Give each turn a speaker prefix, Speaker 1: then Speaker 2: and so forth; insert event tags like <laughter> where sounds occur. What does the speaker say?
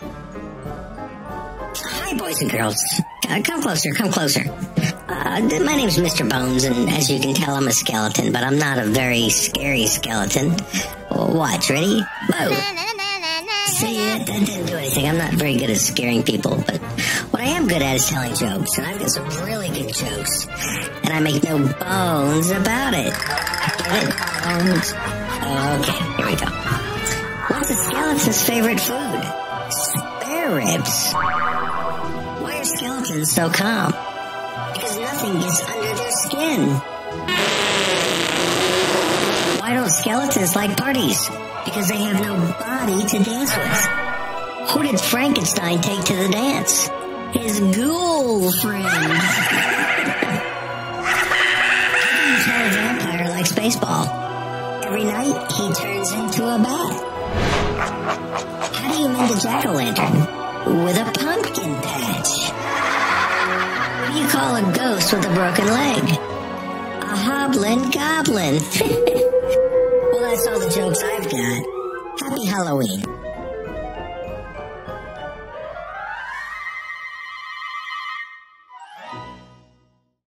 Speaker 1: Hi, boys and girls. Uh, come closer, come closer. Uh, my name's Mr. Bones, and as you can tell, I'm a skeleton, but I'm not a very scary skeleton. Watch, ready? Whoa. See, that, that didn't do anything. I'm not very good at scaring people, but what I am good at is telling jokes, and I've got some really good jokes, and I make no bones about it. Get it? Bones? Okay, here we go. What's a skeleton's favorite food? Ribs. Why are skeletons so calm? Because nothing gets under their skin. Why don't skeletons like parties? Because they have no body to dance with. Who did Frankenstein take to the dance? His ghoul friend. How do tell a vampire likes baseball? Every night he turns into a bat. How do you mend a jack-o'-lantern? With a pumpkin patch. What do you call a ghost with a broken leg? A hoblin goblin. <laughs> well, that's all the jokes I've got. Happy Halloween.